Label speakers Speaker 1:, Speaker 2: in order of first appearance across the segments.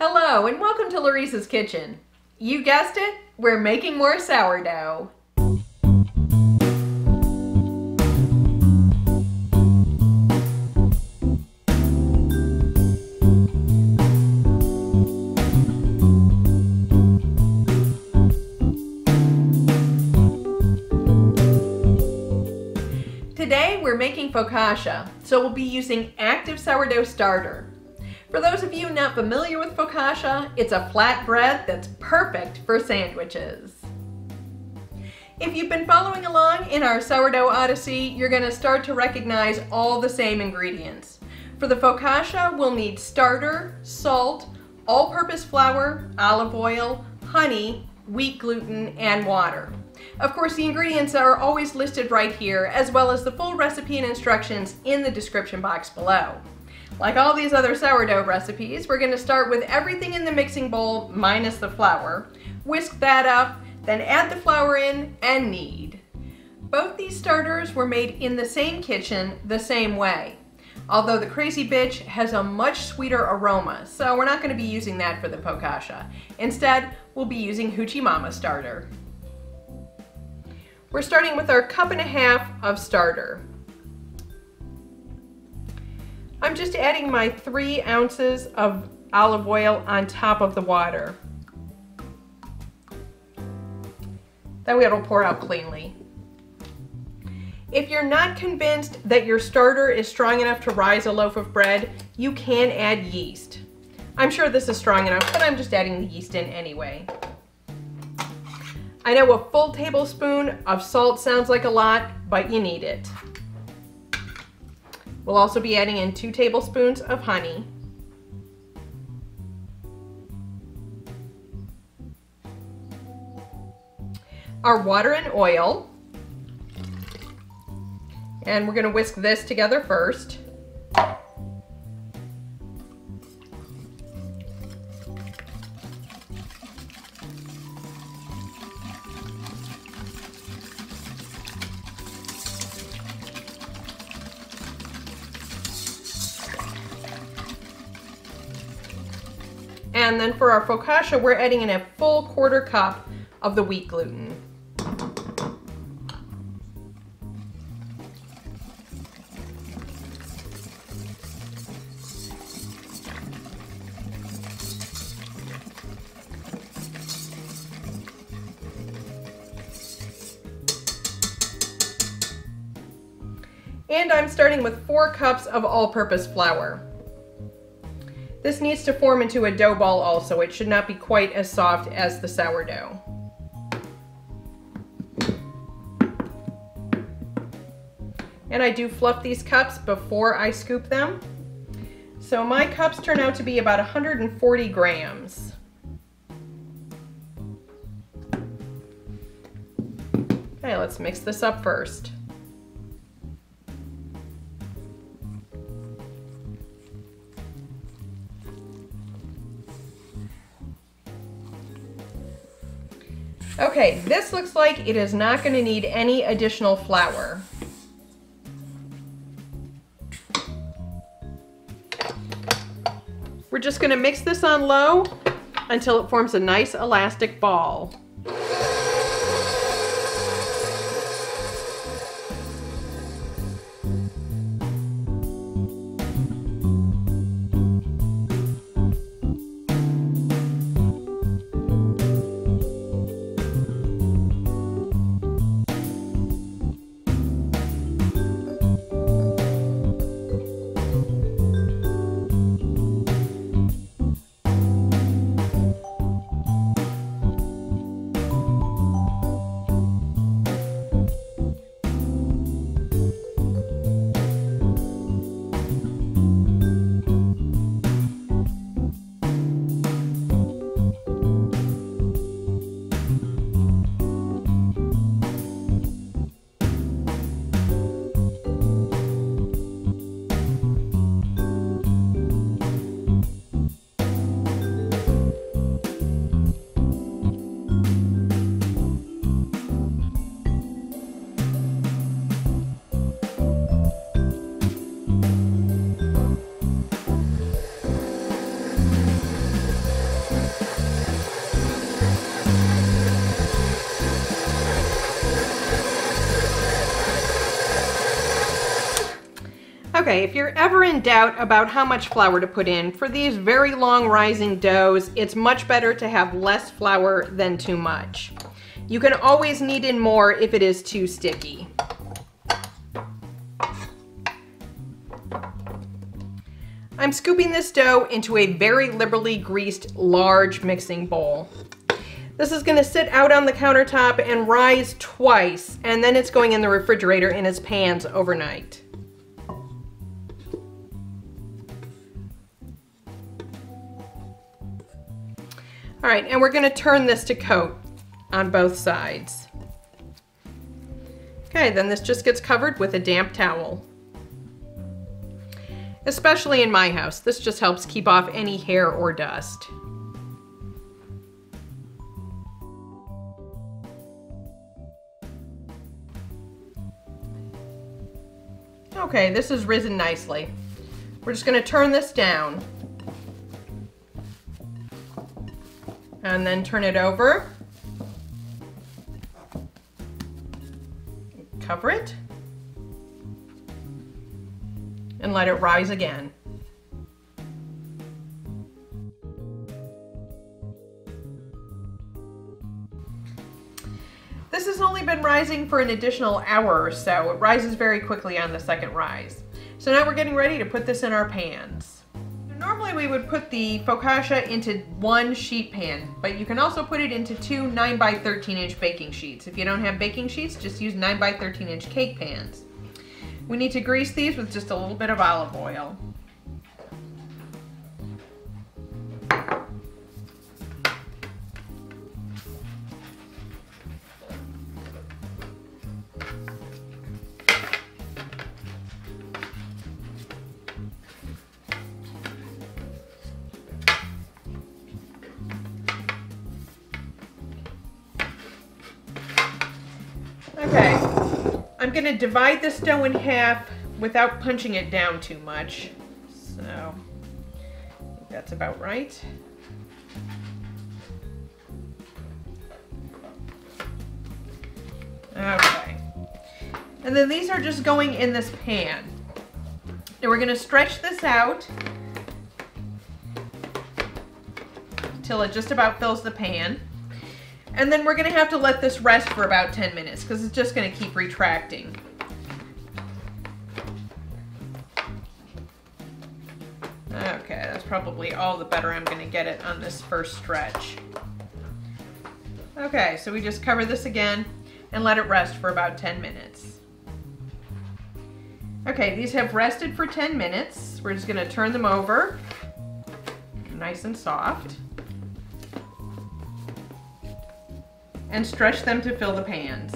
Speaker 1: Hello and welcome to Laurice's Kitchen. You guessed it, we're making more sourdough. Today we're making focaccia, so we'll be using active sourdough starter. For those of you not familiar with focaccia, it's a flat bread that's perfect for sandwiches. If you've been following along in our sourdough odyssey, you're going to start to recognize all the same ingredients. For the focaccia, we'll need starter, salt, all-purpose flour, olive oil, honey, wheat gluten, and water. Of course, the ingredients are always listed right here, as well as the full recipe and instructions in the description box below. Like all these other sourdough recipes, we're going to start with everything in the mixing bowl minus the flour, whisk that up, then add the flour in and knead. Both these starters were made in the same kitchen the same way, although the Crazy Bitch has a much sweeter aroma, so we're not going to be using that for the focaccia. Instead, we'll be using Hoochy Mama starter. We're starting with our cup and a half of starter. I'm just adding my three ounces of olive oil on top of the water. That way it'll pour out cleanly. If you're not convinced that your starter is strong enough to rise a loaf of bread, you can add yeast. I'm sure this is strong enough, but I'm just adding the yeast in anyway. I know a full tablespoon of salt sounds like a lot, but you need it. We'll also be adding in two tablespoons of honey. Our water and oil. And we're gonna whisk this together first. And then for our focaccia, we're adding in a full quarter cup of the wheat gluten. And I'm starting with four cups of all-purpose flour. This needs to form into a dough ball also. It should not be quite as soft as the sourdough. And I do fluff these cups before I scoop them. So my cups turn out to be about 140 grams. Okay, let's mix this up first. Okay, this looks like it is not going to need any additional flour. We're just going to mix this on low until it forms a nice elastic ball. Okay, if you're ever in doubt about how much flour to put in, for these very long rising doughs, it's much better to have less flour than too much. You can always knead in more if it is too sticky. I'm scooping this dough into a very liberally greased large mixing bowl. This is gonna sit out on the countertop and rise twice, and then it's going in the refrigerator in its pans overnight. All right, and we're gonna turn this to coat on both sides. Okay, then this just gets covered with a damp towel. Especially in my house, this just helps keep off any hair or dust. Okay, this has risen nicely. We're just gonna turn this down. And then turn it over. Cover it. And let it rise again. This has only been rising for an additional hour or so. It rises very quickly on the second rise. So now we're getting ready to put this in our pans. We would put the focaccia into one sheet pan, but you can also put it into two 9 by 13 inch baking sheets. If you don't have baking sheets, just use 9 by 13 inch cake pans. We need to grease these with just a little bit of olive oil. I'm gonna divide this dough in half without punching it down too much. So, that's about right. Okay. And then these are just going in this pan. And we're gonna stretch this out till it just about fills the pan. And then we're gonna have to let this rest for about 10 minutes because it's just gonna keep retracting. Okay, that's probably all the better I'm gonna get it on this first stretch. Okay, so we just cover this again and let it rest for about 10 minutes. Okay, these have rested for 10 minutes. We're just gonna turn them over, nice and soft. And stretch them to fill the pans.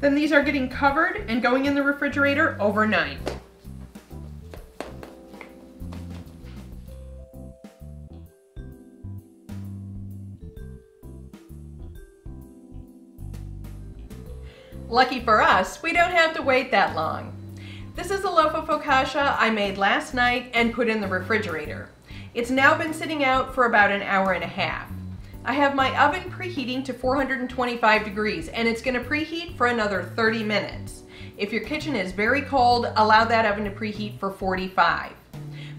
Speaker 1: Then these are getting covered and going in the refrigerator overnight. Lucky for us, we don't have to wait that long. This is a loaf of focaccia I made last night and put in the refrigerator. It's now been sitting out for about an hour and a half. I have my oven preheating to 425 degrees and it's going to preheat for another 30 minutes. If your kitchen is very cold, allow that oven to preheat for 45.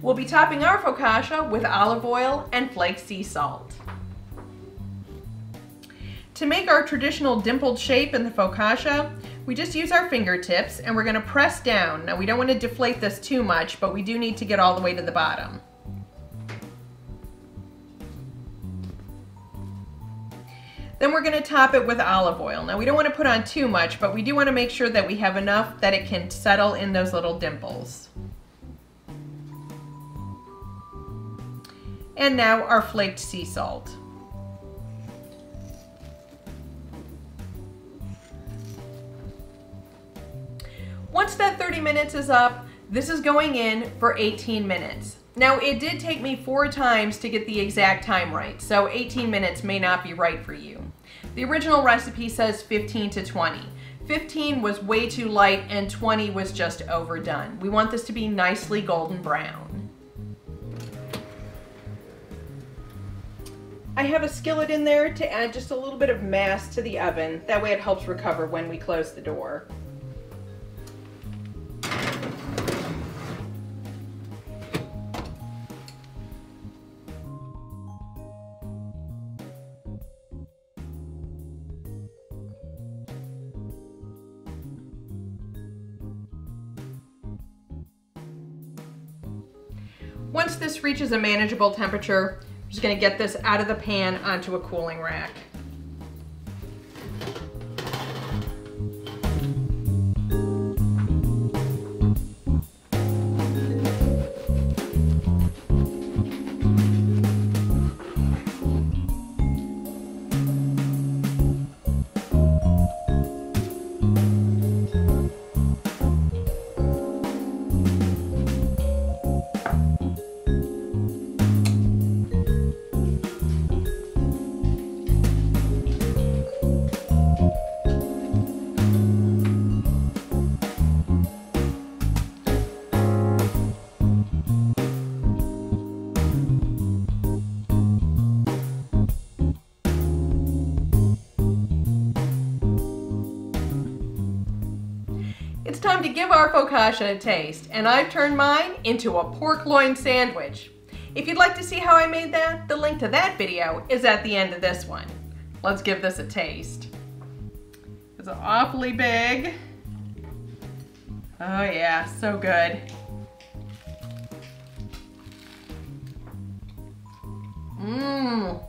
Speaker 1: We'll be topping our focaccia with olive oil and flake sea salt. To make our traditional dimpled shape in the focaccia, we just use our fingertips and we're gonna press down. Now we don't wanna deflate this too much, but we do need to get all the way to the bottom. Then we're gonna top it with olive oil. Now we don't wanna put on too much, but we do wanna make sure that we have enough that it can settle in those little dimples. And now our flaked sea salt. Once that 30 minutes is up, this is going in for 18 minutes. Now it did take me four times to get the exact time right, so 18 minutes may not be right for you. The original recipe says 15 to 20. 15 was way too light and 20 was just overdone. We want this to be nicely golden brown. I have a skillet in there to add just a little bit of mass to the oven. That way it helps recover when we close the door. Once this reaches a manageable temperature, I'm just gonna get this out of the pan onto a cooling rack. Time to give our focaccia a taste, and I've turned mine into a pork loin sandwich. If you'd like to see how I made that, the link to that video is at the end of this one. Let's give this a taste. It's awfully big. Oh yeah, so good. Mmm.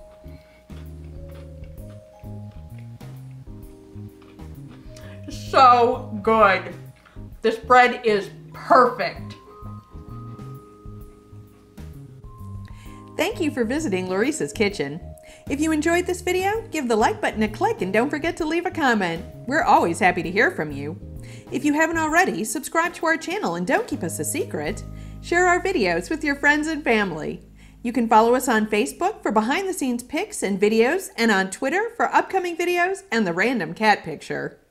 Speaker 1: So good. This bread is perfect.
Speaker 2: Thank you for visiting Laurice's Kitchen. If you enjoyed this video, give the like button a click and don't forget to leave a comment. We're always happy to hear from you. If you haven't already, subscribe to our channel and don't keep us a secret. Share our videos with your friends and family. You can follow us on Facebook for behind the scenes pics and videos and on Twitter for upcoming videos and the random cat picture.